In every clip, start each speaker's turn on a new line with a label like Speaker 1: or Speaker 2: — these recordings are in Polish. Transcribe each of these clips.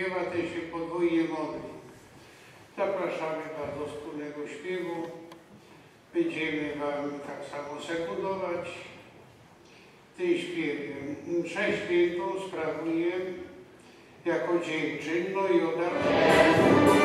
Speaker 1: śpiewa, ten się podwójnie modli. Zapraszamy Was do wspólnego śpiewu. Będziemy Wam tak samo sekundować. W tym śpiewie mszę świętą sprawuję jako dziękczynno i
Speaker 2: odarczynno.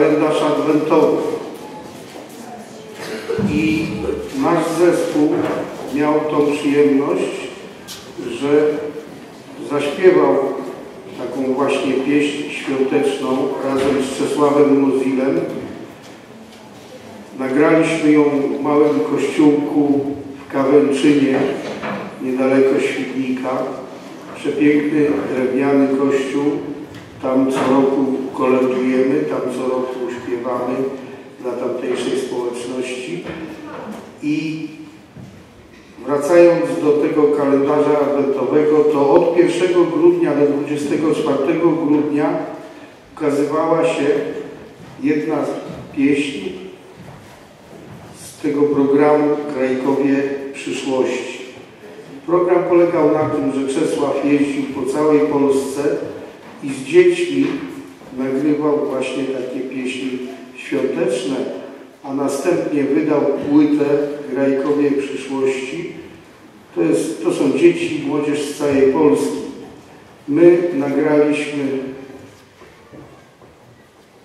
Speaker 2: Kalendarz adwentowy. I nasz zespół miał tą przyjemność, że zaśpiewał taką właśnie pieśń świąteczną razem z Czesławem Mozilem. Nagraliśmy ją w małym kościółku w Kawęczynie, niedaleko Świdnika. Przepiękny drewniany kościół. Tam co roku kolędujemy, tam co roku śpiewamy dla tamtejszej społeczności. I wracając do tego kalendarza adwentowego, to od 1 grudnia do 24 grudnia ukazywała się jedna pieśń z tego programu Krajkowie Przyszłości. Program polegał na tym, że Czesław jeździł po całej Polsce i z dziećmi nagrywał właśnie takie pieśni świąteczne, a następnie wydał płytę Grajkowie Przyszłości. To, jest, to są dzieci i młodzież z całej Polski. My nagraliśmy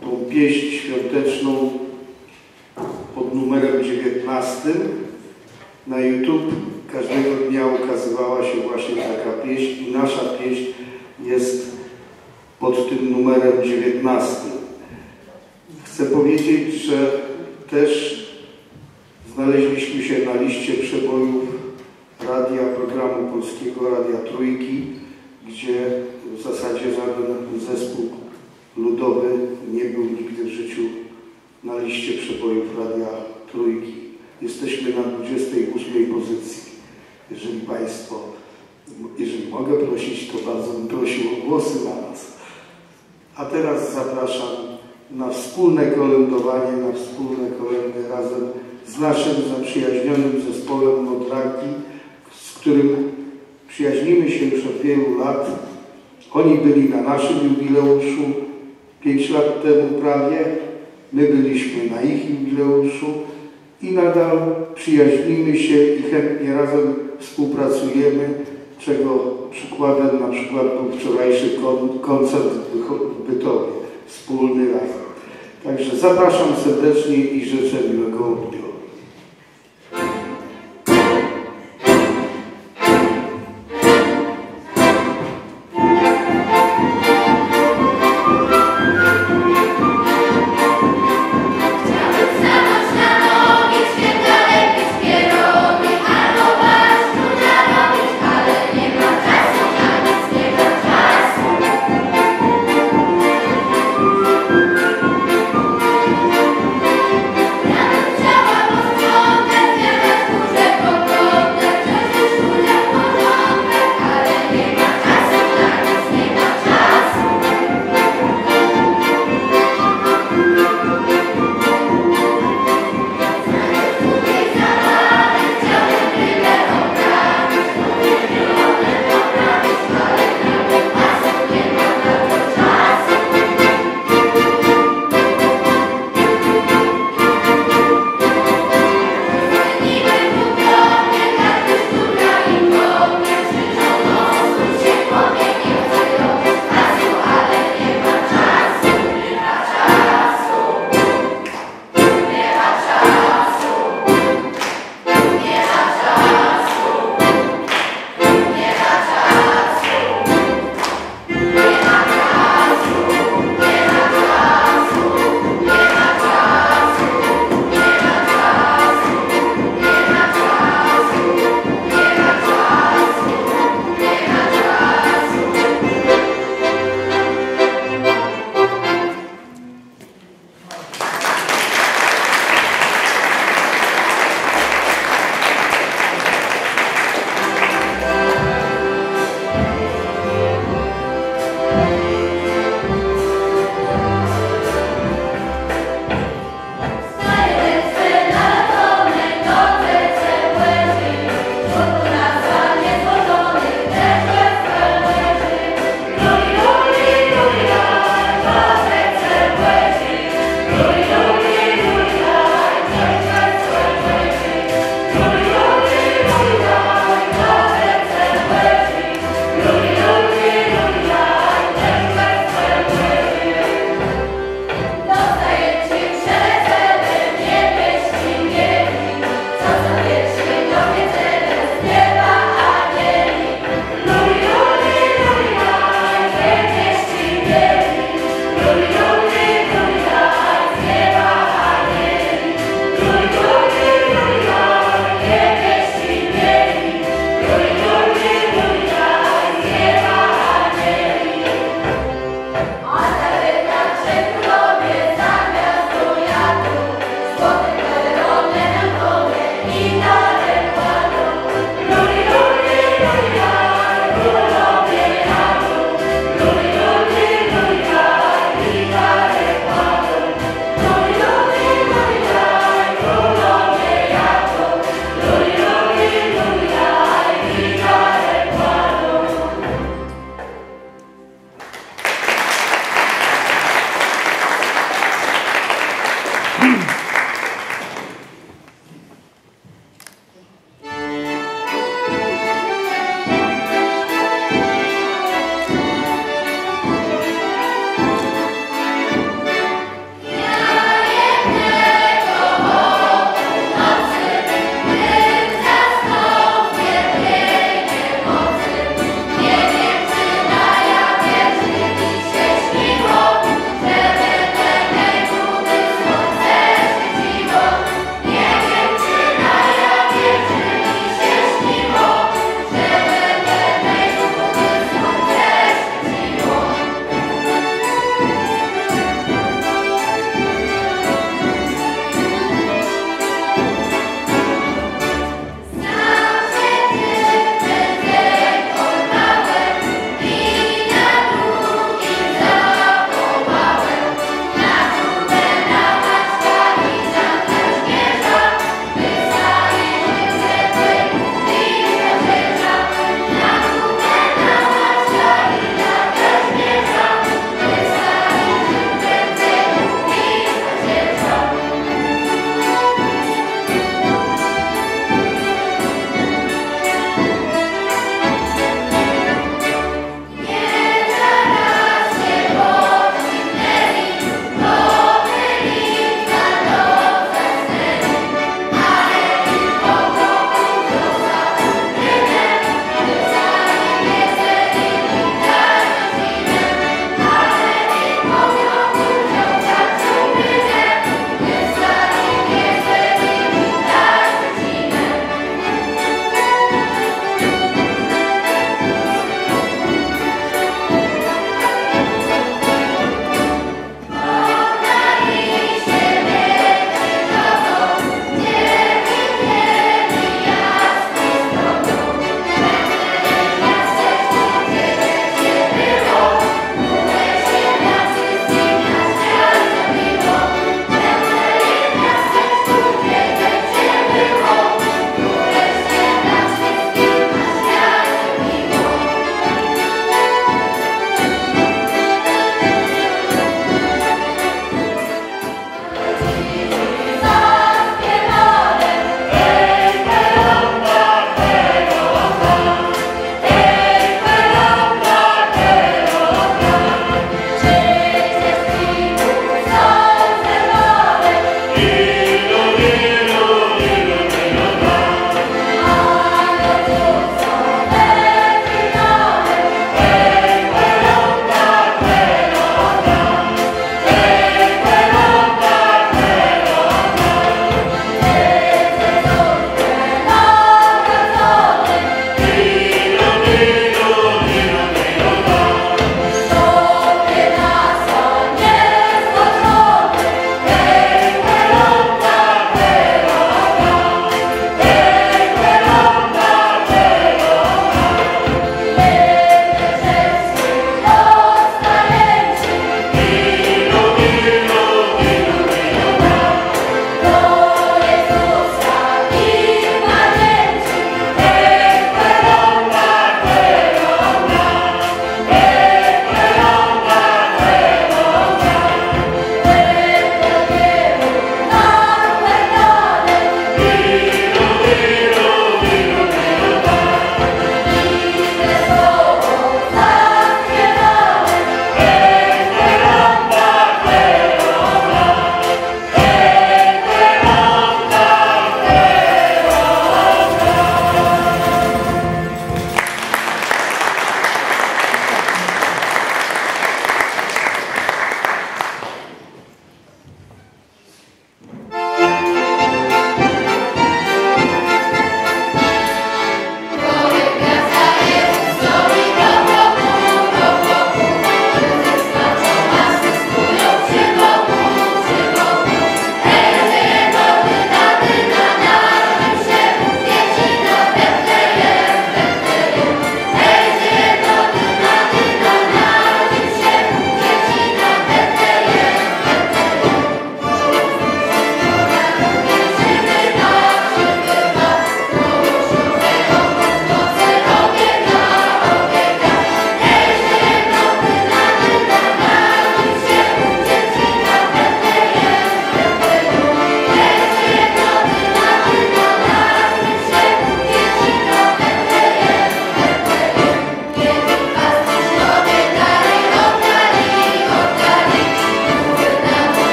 Speaker 2: tą pieśń świąteczną pod numerem 19. Na YouTube każdego dnia ukazywała się właśnie taka pieśń i nasza pieśń jest pod tym numerem 19. Chcę powiedzieć, że też znaleźliśmy się na liście przebojów radia, programu Polskiego Radia Trójki, gdzie w zasadzie żaden zespół ludowy nie był nigdy w życiu na liście przebojów Radia Trójki. Jesteśmy na 28 pozycji. Jeżeli Państwo, jeżeli mogę prosić, to bardzo bym prosił o głosy na nas. A teraz zapraszam na wspólne kolędowanie, na wspólne kolendy razem z naszym zaprzyjaźnionym zespołem Modraki, z którym przyjaźnimy się już od wielu lat. Oni byli na naszym jubileuszu 5 lat temu prawie, my byliśmy na ich jubileuszu i nadal przyjaźnimy się i chętnie razem współpracujemy, czego przykładem na przykład był wczorajszy kon koncert w Bytowie, wspólny razem. Także zapraszam serdecznie i życzę miłego odbioru.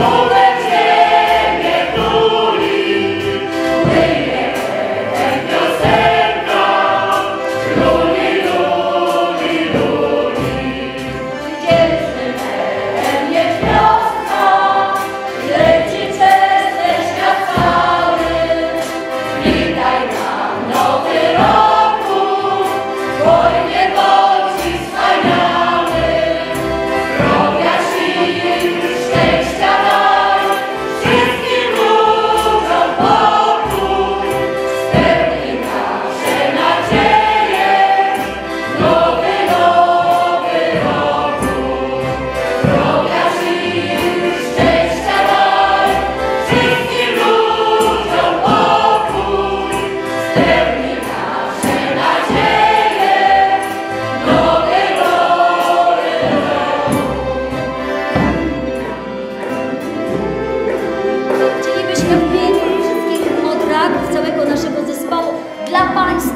Speaker 1: Glory.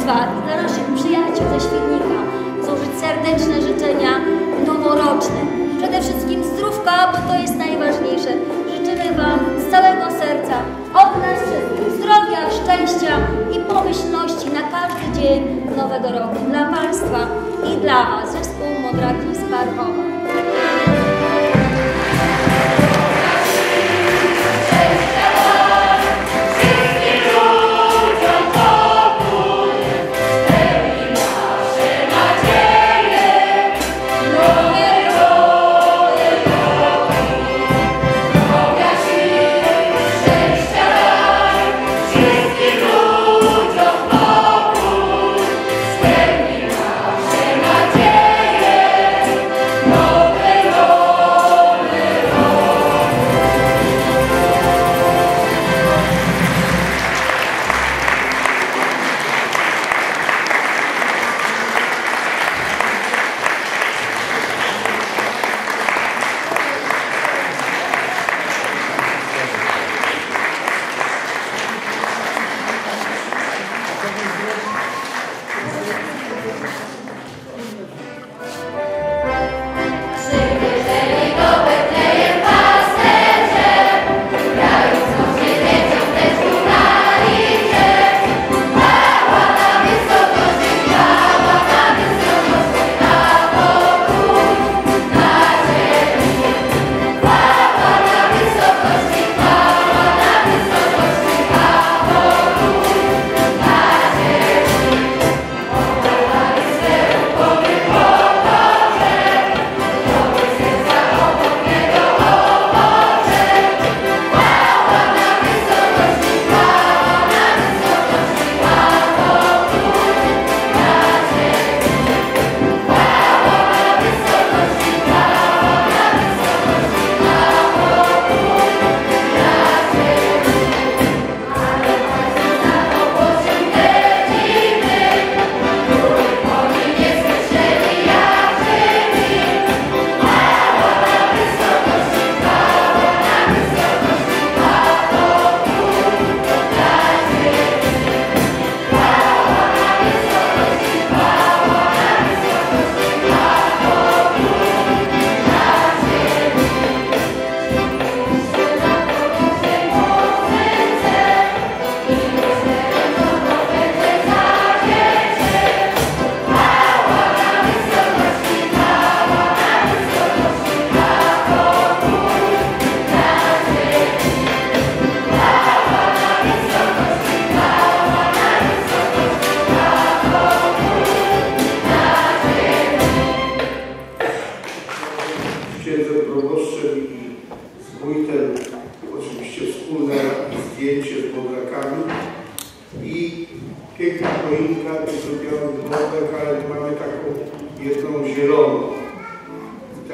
Speaker 1: I dla naszych przyjaciół ze Świdnika złożyć serdeczne życzenia noworoczne. Przede wszystkim zdrówka, bo to jest najważniejsze. Życzymy Wam z całego serca, od nas zdrowia, szczęścia i pomyślności na każdy dzień Nowego Roku. Dla Państwa i dla zespół Modraki z Parchowa.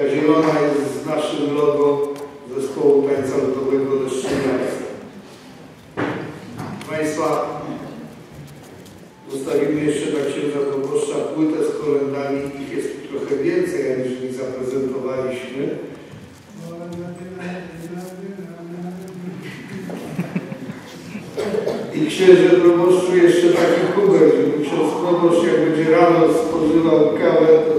Speaker 2: I Ta zielona jest z naszym logo zespołu tańca ludowego Leszczyniarstwa. Państwa, zostawimy jeszcze dla księdza proboszcza płytę z kolendami, ich jest trochę więcej, aniżeli zaprezentowaliśmy. I księże proboszczu jeszcze taki kubek, żeby ksiądz proboszcz jak będzie rano spożywał kawę,